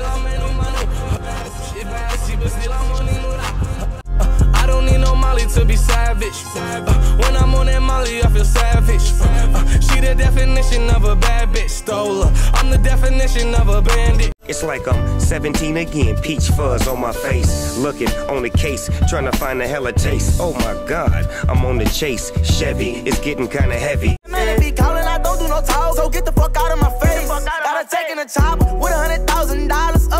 la meno mano. Shit bad, but still I'm on I don't need no Molly to be savage. Uh, when I'm on that Molly, I feel savage. Uh, she the definition of a bad bitch. Stole her. I'm the definition of a bandit. It's like I'm 17 again, peach fuzz on my face. Looking on the case, trying to find a hella taste. Oh my god, I'm on the chase. Chevy, it's getting kinda heavy top with a hundred thousand dollars uh.